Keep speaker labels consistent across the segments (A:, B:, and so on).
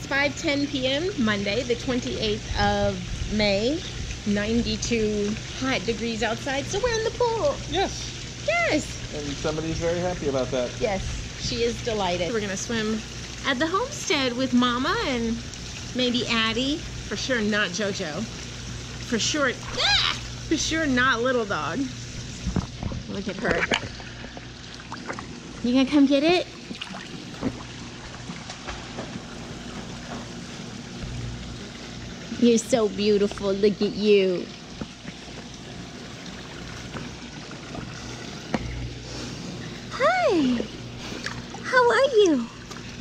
A: it's 5:10 p.m. Monday, the 28th of May. 92 hot degrees outside, so we're in the pool.
B: Yes.
A: Yes.
B: And somebody's very happy about that.
A: Yes, she is delighted. We're gonna swim at the homestead with Mama and maybe Addie. For sure, not JoJo. For sure, ah! for sure, not Little Dog. Look at her. You gonna come get it? You're so beautiful. Look at you. Hi. How are you?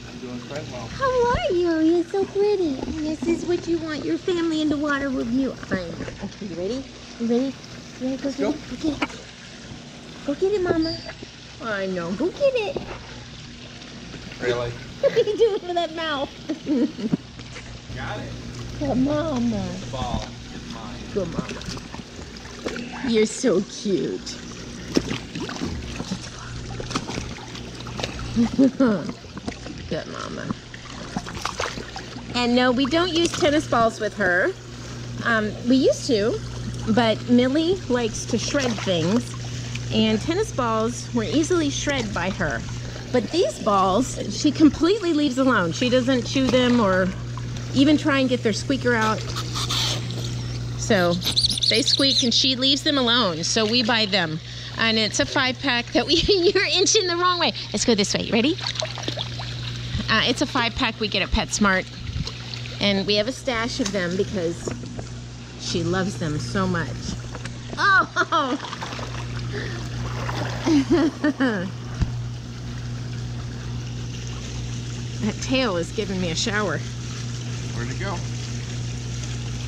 B: I'm doing quite well.
A: How are you? You're so pretty. This is what you want your family in the water with you. Know. Okay, you ready? You ready? You ready? Go get
B: go.
A: it. Go get it. Go get it, Mama. I know. Go get it.
B: Really?
A: What are you doing with that mouth?
B: Got it.
A: Good Mama. Good Mama. You're so cute. Good Mama. And no, we don't use tennis balls with her. Um, we used to, but Millie likes to shred things, and tennis balls were easily shred by her. But these balls, she completely leaves alone. She doesn't chew them or even try and get their squeaker out. So they squeak and she leaves them alone. So we buy them. And it's a five pack that we, you're inching the wrong way. Let's go this way. Ready? Uh, it's a five pack we get at PetSmart. And we have a stash of them because she loves them so much. Oh! that tail is giving me a shower.
B: Where'd it go?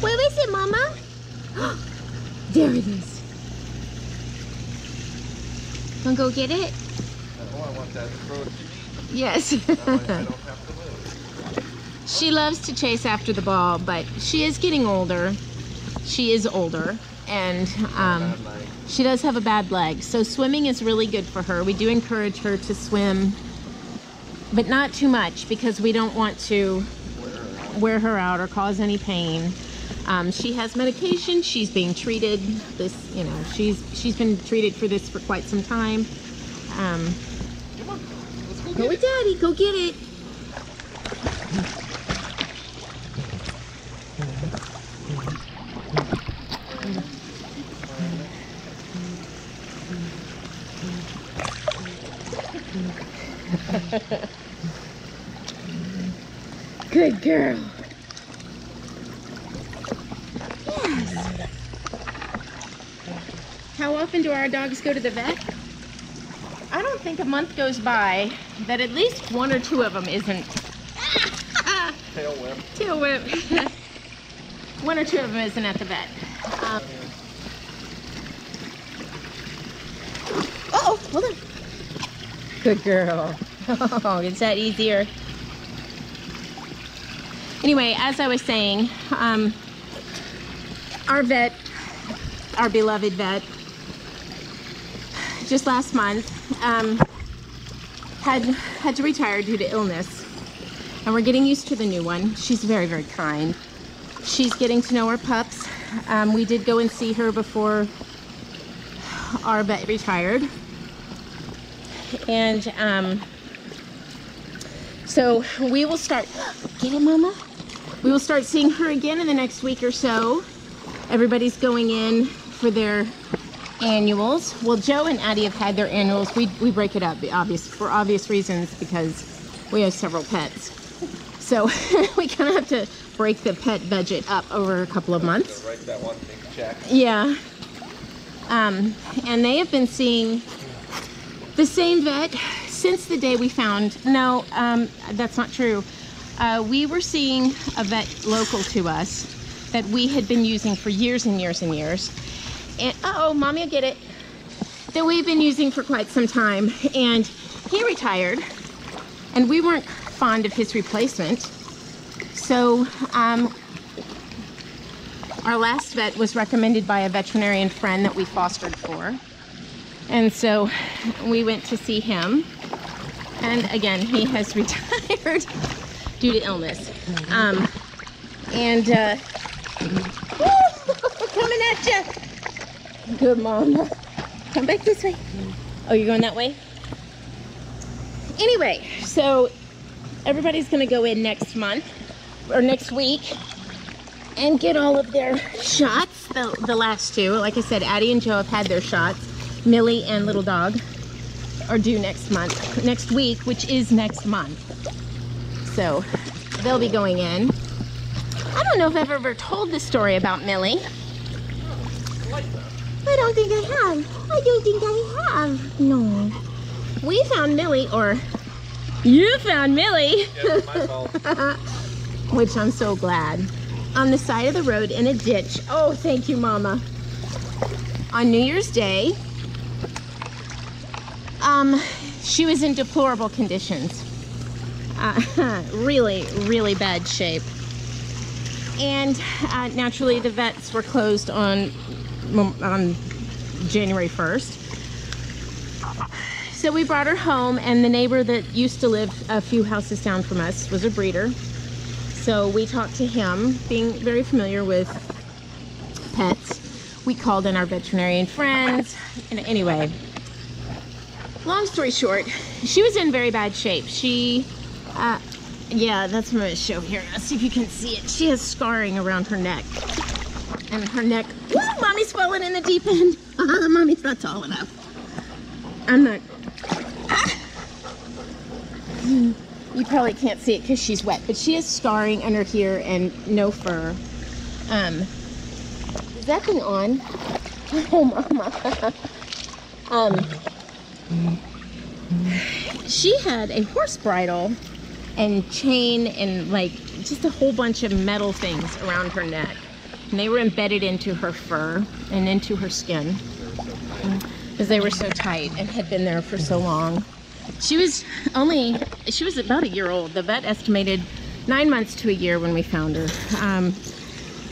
A: Where is it, Mama? there it is. Wanna go get it?
B: Oh, I want that to throw it to me.
A: Yes.
B: I don't have to move.
A: she loves to chase after the ball, but she is getting older. She is older, and um, she does have a bad leg. So swimming is really good for her. We do encourage her to swim, but not too much because we don't want to wear her out or cause any pain. Um, she has medication. She's being treated. This, you know, she's she's been treated for this for quite some time. Um,
B: Come on. Let's go
A: go with
B: it.
A: Daddy. Go get it. Good girl. Yes. How often do our dogs go to the vet? I don't think a month goes by that at least one or two of them isn't.
B: Tail whip.
A: Tail whip. one or two of them isn't at the vet. Um, oh, hold on. Good girl. Oh, is that easier? Anyway, as I was saying, um, our vet, our beloved vet, just last month um, had had to retire due to illness, and we're getting used to the new one. She's very very kind. She's getting to know our pups. Um, we did go and see her before our vet retired, and um, so we will start. Get it, Mama. We will start seeing her again in the next week or so. Everybody's going in for their annuals. Well, Joe and Addie have had their annuals. We, we break it up obvious for obvious reasons because we have several pets. So we kind of have to break the pet budget up over a couple of months.
B: Write that one big check.
A: Yeah. Um, and they have been seeing the same vet since the day we found. No, um, that's not true. Uh, we were seeing a vet local to us that we had been using for years and years and years. And oh, mommy will get it. That we've been using for quite some time. And he retired, and we weren't fond of his replacement. So um, our last vet was recommended by a veterinarian friend that we fostered for. And so we went to see him. And again, he has retired. Due to illness. Um, and uh, coming at you. Good mom. Come back this way. Oh, you're going that way? Anyway, so everybody's gonna go in next month or next week and get all of their shots. The, the last two, like I said, Addie and Joe have had their shots. Millie and Little Dog are due next month, next week, which is next month. So they'll be going in. I don't know if I've ever told this story about Millie. I don't think I have. I don't think I have. No. We found Millie, or you found Millie,
B: Yeah, my fault.
A: which I'm so glad, on the side of the road in a ditch. Oh, thank you, Mama. On New Year's Day, um, she was in deplorable conditions. Uh, really, really bad shape. And uh, naturally, the vets were closed on on January 1st. So we brought her home, and the neighbor that used to live a few houses down from us was a breeder. So we talked to him, being very familiar with pets. We called in our veterinarian friends. And anyway, long story short, she was in very bad shape. She, uh, yeah, that's gonna show here. Let's see if you can see it. She has scarring around her neck. And her neck, woo, mommy's falling in the deep end. mommy's not tall enough. I'm not. Ah. You probably can't see it because she's wet, but she has scarring under here and no fur. Um, is that thing on? Oh, mama. um, she had a horse bridle and chain and like just a whole bunch of metal things around her neck. And they were embedded into her fur and into her skin because they were so tight and had been there for so long. She was only, she was about a year old. The vet estimated nine months to a year when we found her. Um,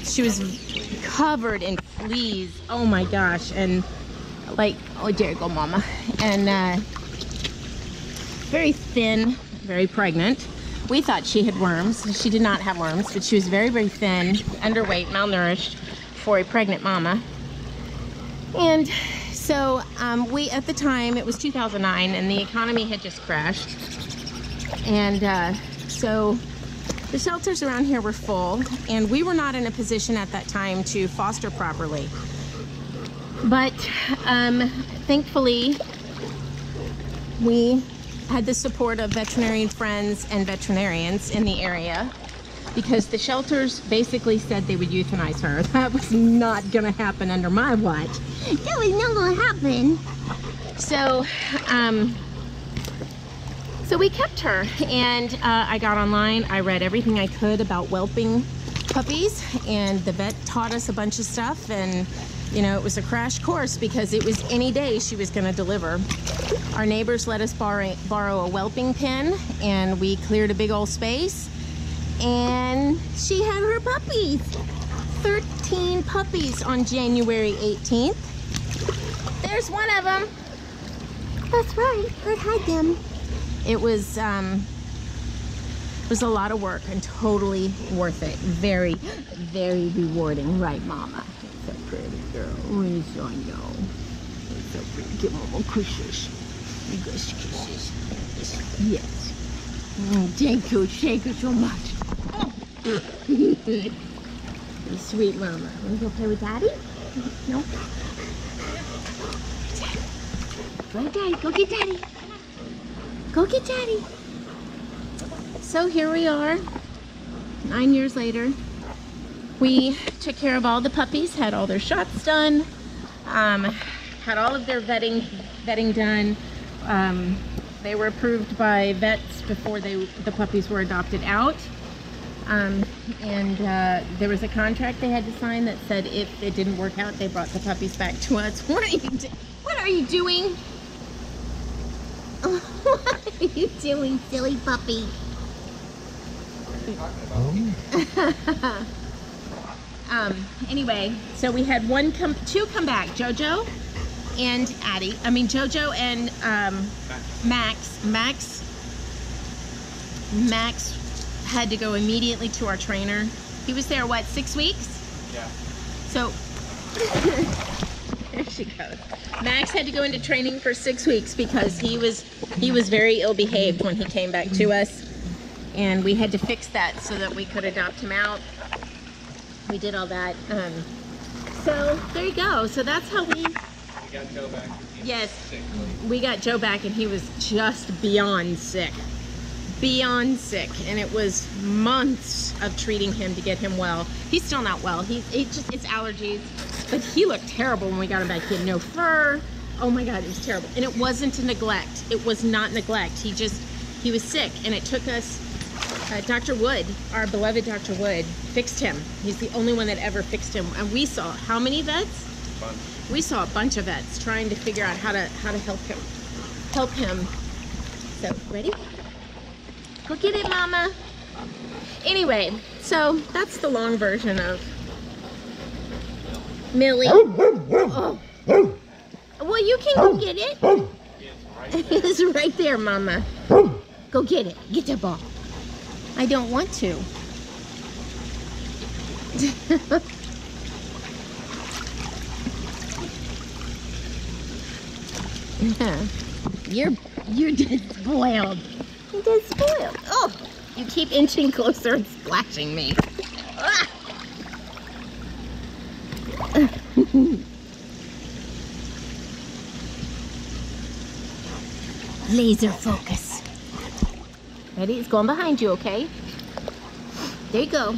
A: she was covered in fleas. Oh my gosh. And like, oh, you go, mama. And uh, very thin, very pregnant. We thought she had worms. She did not have worms, but she was very, very thin, underweight, malnourished for a pregnant mama. And so um, we, at the time, it was 2009, and the economy had just crashed. And uh, so the shelters around here were full, and we were not in a position at that time to foster properly. But um, thankfully, we had the support of veterinarian friends and veterinarians in the area because the shelters basically said they would euthanize her. That was not going to happen under my watch. That was not going to happen. So, um, so we kept her, and uh, I got online. I read everything I could about whelping puppies, and the vet taught us a bunch of stuff. And you know, it was a crash course because it was any day she was going to deliver. Our neighbors let us borrow, borrow a whelping pen, and we cleared a big old space and she had her puppies. 13 puppies on January 18th. There's one of them. That's right, I had them. It was, um, it was a lot of work and totally worth it. Very, very rewarding, right, Mama? A pretty girl. Where's no? It's so pretty. Give Mama kisses. Guys kisses. Yes. Mm, thank you. Thank you so much. Sweet mama. Wanna go play with daddy? No? Go daddy, go get daddy. Go get daddy. So here we are, nine years later. We took care of all the puppies, had all their shots done, um, had all of their vetting vetting done. Um, they were approved by vets before they the puppies were adopted out. Um, and uh, there was a contract they had to sign that said if it didn't work out, they brought the puppies back to us. What are you, do what are you doing? what are you doing, silly puppy? um, anyway, so we had one come, two come back, Jojo and Addie. I mean, Jojo and um, Max. Max. Max had to go immediately to our trainer. He was there, what, six weeks?
B: Yeah.
A: So, there she goes. Max had to go into training for six weeks because he was he was very ill behaved when he came back to us, and we had to fix that so that we could adopt him out. We did all that. Um, so there you go. So that's how we
B: We got Joe back.
A: Yes. we got Joe back, and he was just beyond sick, beyond sick, and it was months of treating him to get him well. He's still not well. He it just it's allergies, but he looked terrible when we got him back. He had no fur. Oh my God, it was terrible. And it wasn't a neglect. It was not neglect. He just he was sick, and it took us. Uh, Dr. Wood, our beloved Dr. Wood, fixed him. He's the only one that ever fixed him. And we saw how many vets? We saw a bunch of vets trying to figure out how to how to help him help him so ready go get it mama anyway so that's the long version of millie oh. well you can go get it
B: It's right there.
A: it's right there mama go get it get the ball i don't want to You're you're just spoiled. You're just spoiled. Oh, you keep inching closer and splashing me. Ah. Laser focus. Ready? It's going behind you, okay? There you go.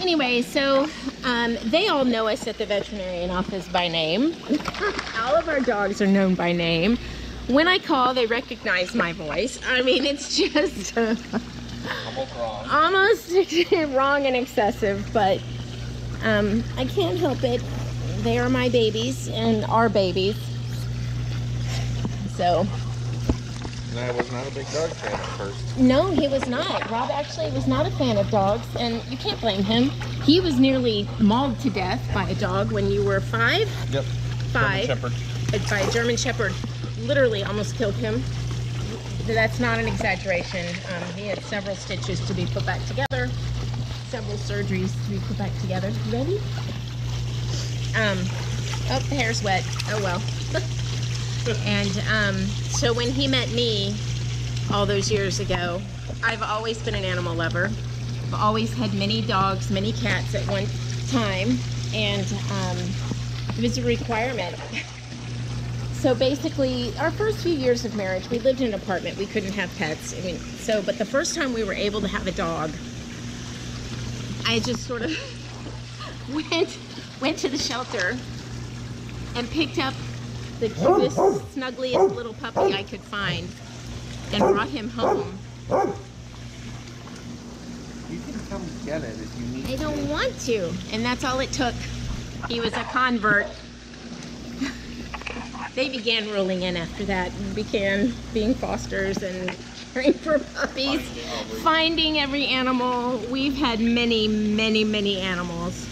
A: Anyway, so um, they all know us at the veterinarian office by name. all of our dogs are known by name. When I call, they recognize my voice. I mean, it's just uh,
B: Almost wrong.
A: almost wrong and excessive, but um, I can't help it. They are my babies and our babies. So,
B: I was not a big dog fan at first.
A: no, he was not. Rob actually was not a fan of dogs, and you can't blame him. He was nearly mauled to death by a dog when you were five.
B: Yep.
A: Five.
B: Shepherd.
A: by a German Shepherd. Literally almost killed him. That's not an exaggeration. Um, he had several stitches to be put back together, several surgeries to be put back together. Ready? Um, oh, the hair's wet. Oh well. and um, so when he met me all those years ago, I've always been an animal lover. I've always had many dogs, many cats at one time, and um, it was a requirement. So basically, our first few years of marriage, we lived in an apartment. We couldn't have pets. I mean, so, but the first time we were able to have a dog, I just sort of went went to the shelter and picked up the cutest, snuggliest little puppy I could find and brought him home.
B: You can come get it if you need
A: I don't want to, and that's all it took. He was a convert. they began rolling in after that and began being fosters and caring for puppies, finding every animal. We've had many, many, many animals.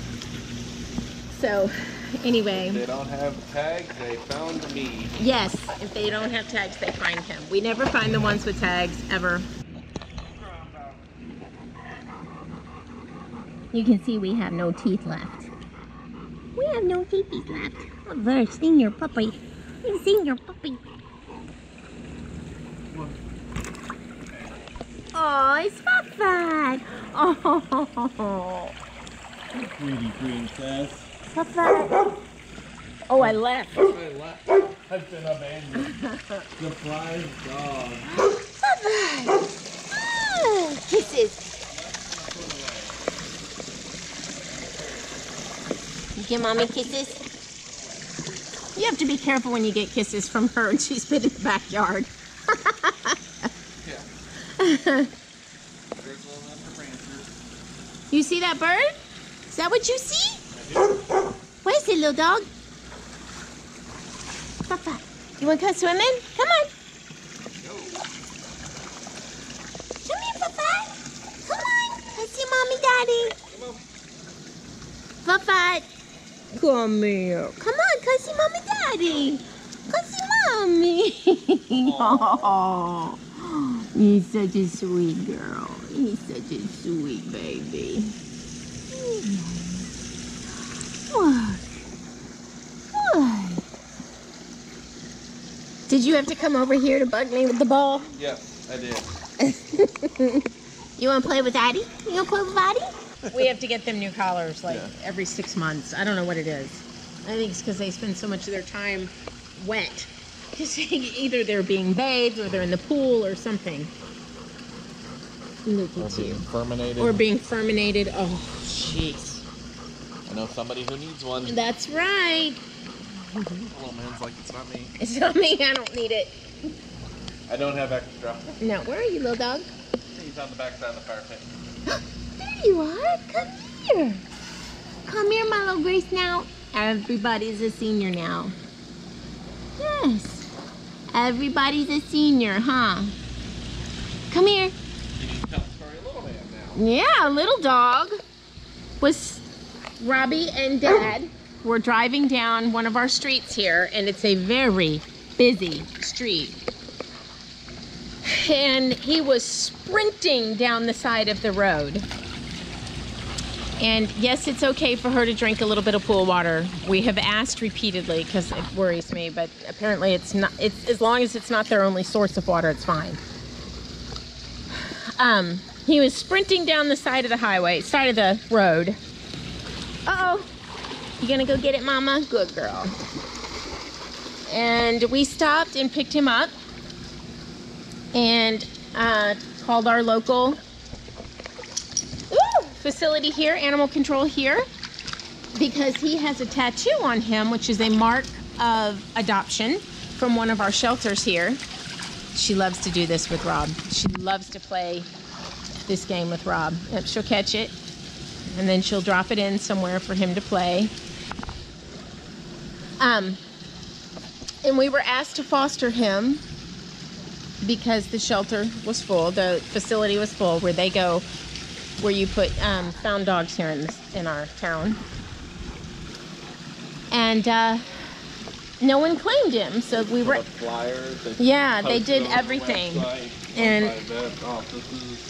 A: So,
B: If
A: anyway,
B: they don't have tags, they found me.
A: yes, if they don't have tags, they find him. We never find the ones with tags, ever. You can see we have no teeth left. We have no teeth left. Oh, there, senior puppy. Senior puppy. Oh, it's Puffat. Oh,
C: Sweetie princess.
A: Puffat. Oh, I left.
C: I've been abandoned. Surprise dog.
A: Puffat. Ah, kisses. You give mommy kisses? You have to be careful when you get kisses from her and she's been in the backyard.
B: Yeah. There's one Mr. Prancer.
A: You see that bird? Is that what you see? Where's it, little dog? Papa, you want to come swimming? Come on. Come here, Papa. Come on. Come see mommy, daddy. Papa. Come here. Come on, come see mommy, daddy. Come see mommy. oh, he's such a sweet girl. He's such a sweet baby. What? What? Did you have to come over here to bug me with the ball?
B: Yes, I did.
A: You want to play with Addie? You want to play with Addie? we have to get them new collars like
B: Yeah.
A: every six months. I don't know what it is. I think it's because they spend so much of their time wet. Because either they're being bathed or they're in the pool or something. Look
B: Or
A: at
B: being
A: you.
B: ferminated.
A: Or being ferminated. Oh, jeez.
B: I know somebody who needs one.
A: That's right.
B: Little man's like, it's not me.
A: It's not me. I don't need it.
B: I don't have extra.
A: No, where are you, little dog?
B: He's on the backside of the fire pit.
A: There you are. Come here. Come here, my little Grace now. Everybody's a senior now. Yes. Everybody's a senior, huh? Come here.
B: You need to tell the story of Little Man now.
A: Yeah, little dog was Robbie and Dad were driving down one of our streets here, and it's a very busy street. And he was sprinting down the side of the road. And yes, it's okay for her to drink a little bit of pool water. We have asked repeatedly because it worries me, but apparently it's not. It's as long as it's not their only source of water, it's fine. Um, he was sprinting down the side of the highway, side of the road. Uh oh. You gonna go get it, Mama? Good girl. And we stopped and picked him up and uh, called our local ooh, facility here, animal control here, because he has a tattoo on him, which is a mark of adoption from one of our shelters here. She loves to do this with Rob. She loves to play this game with Rob. Yep, she'll catch it, and then she'll drop it in somewhere for him to play. Um, and we were asked to foster him because the shelter was full, the facility was full, where they go, where you put um, found dogs here in this, in our town. And uh, no one claimed him, so we were
B: flyers. They
A: Yeah, they did everything.
B: website,
A: And-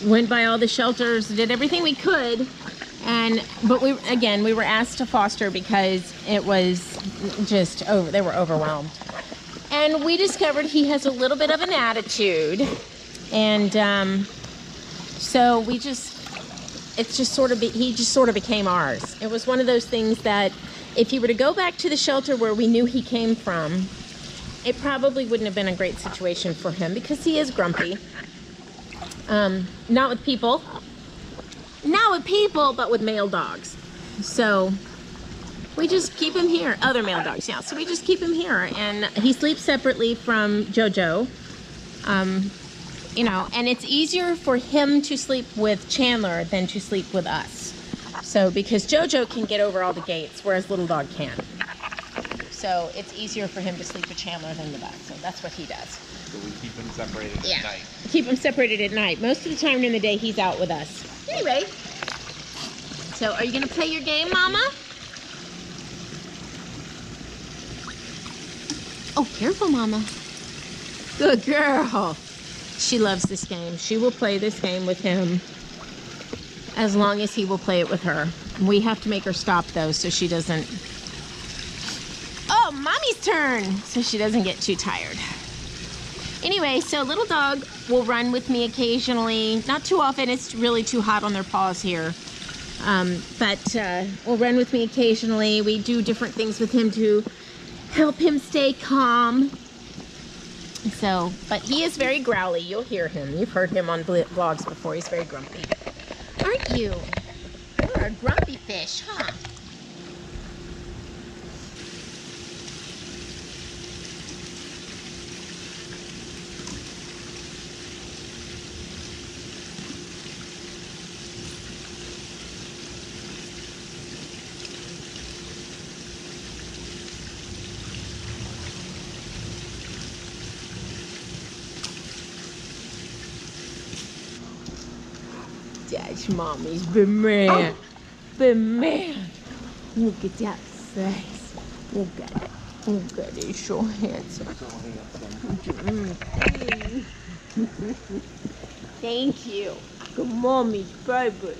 B: by
A: went by all the shelters, did everything we could, and but we again we were asked to foster because it was just over. They were overwhelmed, and we discovered he has a little bit of an attitude, and um, so we just it's just sort of be, he just sort of became ours. It was one of those things that if he were to go back to the shelter where we knew he came from, it probably wouldn't have been a great situation for him because he is grumpy. Um, not with people. Not with people, but with male dogs. So we just keep him here. Other male dogs, yeah. So we just keep him here, and he sleeps separately from JoJo. Um, you know, and it's easier for him to sleep with Chandler than to sleep with us. So because JoJo can get over all the gates, whereas little dog can't. So it's easier for him to sleep with Chandler than with us. So that's what he does.
B: So we keep them separated
A: Yeah.
B: at night.
A: Keep them separated at night. Most of the time during the day, he's out with us. Anyway, so are you gonna play your game, Mama? Oh, careful, Mama. Good girl. She loves this game. She will play this game with him as long as he will play it with her. We have to make her stop though, so she doesn't. Oh, mommy's turn, so she doesn't get too tired. Anyway, so little dog will run with me occasionally. Not too often. It's really too hot on their paws here. Um, but uh, will run with me occasionally. We do different things with him to help him stay calm. So, but he is very growly. You'll hear him. You've heard him on vlogs before. He's very grumpy. Aren't you? You're a grumpy fish, huh? That's mommy's banana. Banana. Look at that face. Look at it. Oh, God, he's so handsome. Mm. Thank you. Good mommy's baby.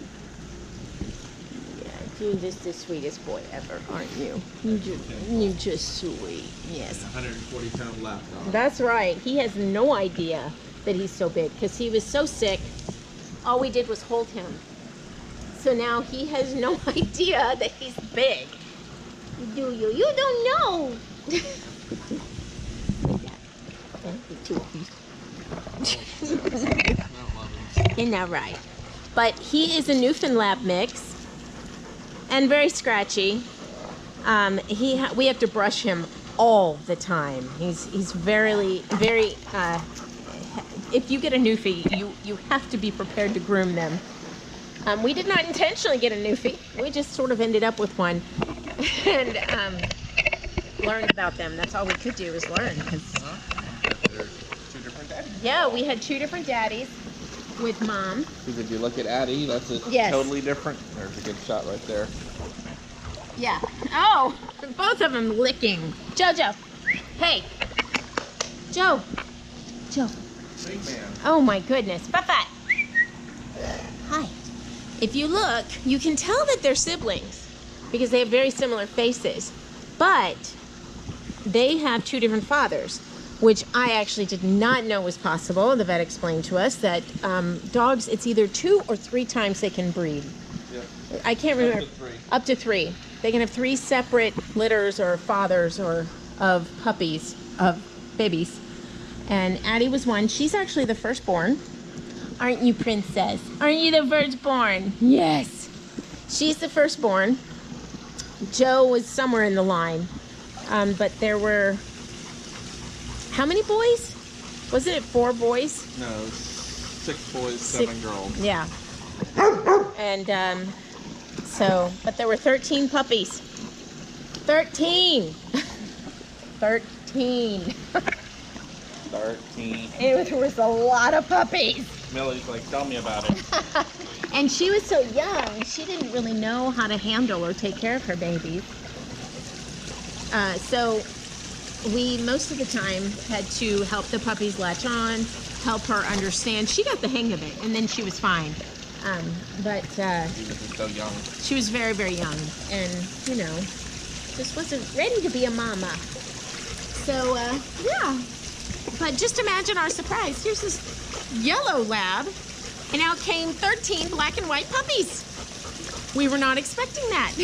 A: Yeah, you're just the sweetest boy ever, aren't you? You just, you're just sweet. Yes.
B: 140 pound lap dog.
A: That's right. He has no idea that he's so big because he was so sick. All we did was hold him. So now he has no idea that he's big. Do you? You don't know. Isn't that right? But he is a Newfoundland mix and very scratchy. Um, he ha- we have to brush him all the time. He's he's very very. Uh, if you get a Newfie, you you have to be prepared to groom them. Um, we did not intentionally get a Newfie. We just sort of ended up with one, and um, learned about them. That's all we could do was learn. 'cause-
B: They're two different daddies.
A: yeah, we had two different daddies with mom.
B: Because if you look at Addie, that's a
A: Yes.
B: totally different. There's a good shot right there.
A: Yeah. Oh, both of them licking. Jojo, hey, Joe, Joe.
B: Big man.
A: Oh my goodness, Buffett. Hi. If you look, you can tell that they're siblings because they have very similar faces, but they have two different fathers, which I actually did not know was possible. The vet explained to us that um, dogs, it's either two or three times they can breed.
B: Yep.
A: I can't remember.
B: three.
A: Up to three. They can have three separate litters or fathers or of puppies of babies. And Addie was one. She's actually the firstborn. Aren't you, princess? Aren't you the firstborn? Yes. She's the firstborn. Joe was somewhere in the line, um, but there were how many boys? Wasn't it four boys?
B: No, six boys,
A: Six-
B: seven girls.
A: Yeah. And um, so, but there were 13 puppies. 13. 13.
B: 13.
A: It was a lot of puppies.
B: Millie's like, tell me about it.
A: And she was so young, she didn't really know how to handle or take care of her babies. Uh, so we most of the time had to help the puppies latch on, help her understand. She got the hang of it, and then she was fine. Um, but uh,
B: She was so young.
A: she was very, very young, and you know, just wasn't ready to be a mama. So uh, yeah, but just imagine our surprise. Here's this yellow lab, and out came 13 black and white puppies. We were not expecting that.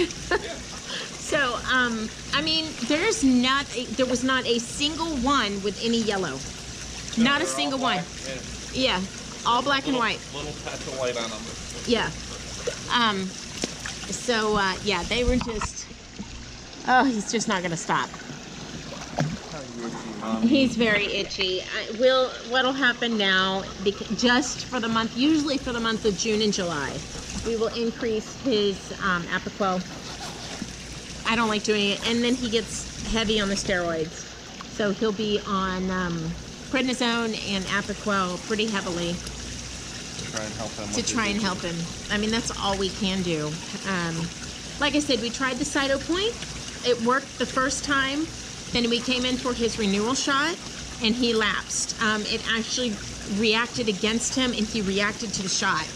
A: so um, I mean, there's not a, there was not a single one with any yellow. Not a single one.
B: and
A: Yeah, all black and
B: little-
A: white.
B: Little patch of white on them.
A: Yeah. Um. So uh, yeah, they were just. Oh, he's just not gonna stop. He's very itchy. I will. What'll happen now? Just for the month, usually for the month of June and July, we will increase his um, Apoquel. I don't like doing it, and then he gets heavy on the steroids, so he'll be on um, prednisone and Apoquel pretty heavily
B: To try and help him.
A: to try and help him. I mean, that's all we can do. Um, like I said, we tried the Cytopoint. It worked the first time. Then we came in for his renewal shot, and he lapsed. Um, it actually reacted against him, and he reacted to the shot.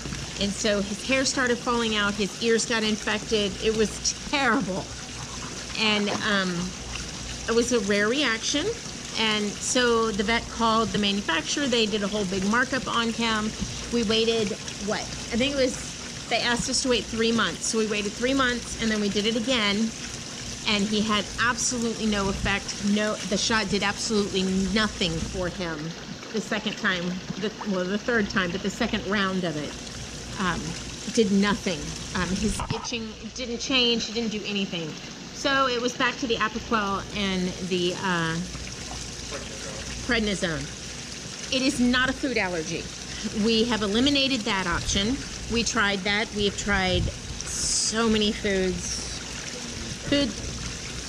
A: And so his hair started falling out. His ears got infected. It was terrible. And um, it was a rare reaction. And so the vet called the manufacturer. They did a whole big markup on him. We waited, what? I think it was, they asked us to wait three months. So we waited three months and then we did it again. And he had absolutely no effect. No, the shot did absolutely nothing for him the second time, the, well, the third time, but the second round of it um, did nothing. Um, his itching didn't change. He didn't do anything. So it was back to the Apoquel and the uh, prednisone. It is not a food allergy. We have eliminated that option. We tried that. We have tried so many foods. Food,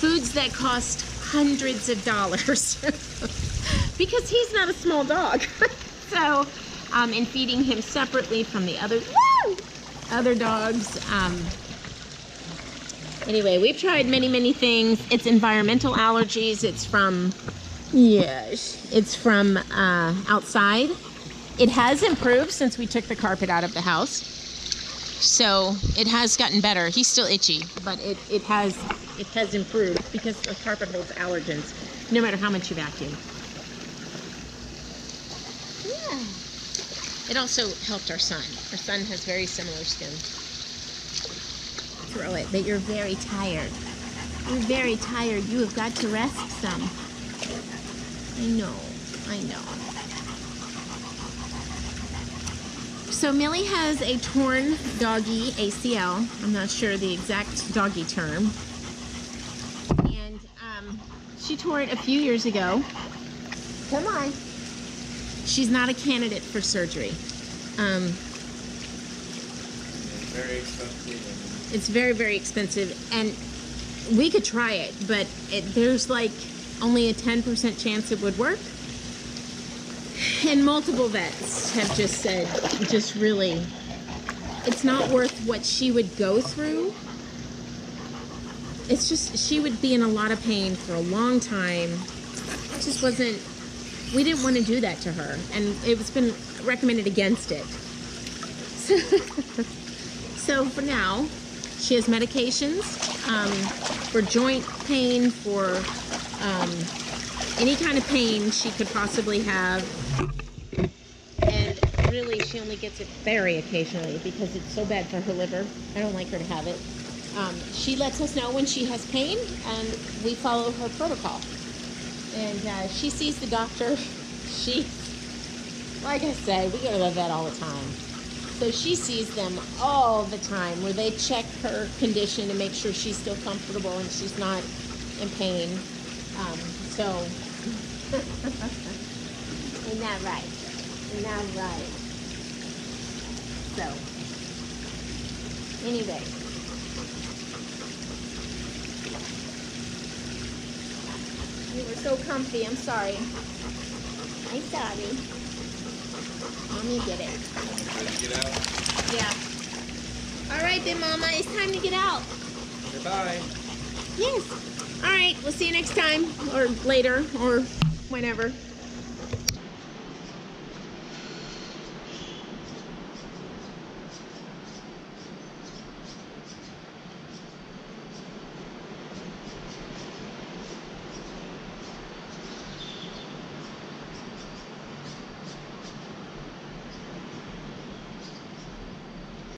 A: foods that cost hundreds of dollars because he's not a small dog. so, um, in feeding him separately from the other woo, other dogs, um, Anyway, we've tried many, many things. It's environmental allergies. It's from, yes, it's from uh, outside. It has improved since we took the carpet out of the house. So it has gotten better. He's still itchy, but it, it has it has improved because the carpet holds allergens, no matter how much you vacuum. Yeah. It also helped our son. Our son has very similar skin. Throw it, but you're very tired. You're very tired. You have got to rest some. I know. I know. So Millie has a torn doggy ACL. I'm not sure the exact doggy term. And she tore it a few years ago. Come on. She's not a candidate for surgery. Um,
B: Very expensive.
A: it's very, very expensive. And we could try it, but it, there's like only a 10% chance it would work. And multiple vets have just said, just really, it's not worth what she would go through. It's just, she would be in a lot of pain for a long time. It just wasn't, we didn't want to do that to her. And it's been recommended against it. So, so for now, she has medications um, for joint pain, for um, any kind of pain she could possibly have. And really, she only gets it very occasionally because it's so bad for her liver. I don't like her to have it. Um, she lets us know when she has pain, and we follow her protocol. And uh, she sees the doctor. She, like I said, we go to the vet all the time. So she sees them all the time where they check her condition to make sure she's still comfortable and she's not in pain. Um, so, isn't that right? Isn't that right? So, anyway. You were so comfy. I'm sorry. I'm sorry. Let me get it.
B: Get out?
A: Yeah. All right then, Mama. It's time to get out.
B: Goodbye.
A: Yes. All right. We'll see you next time, or later, or whenever.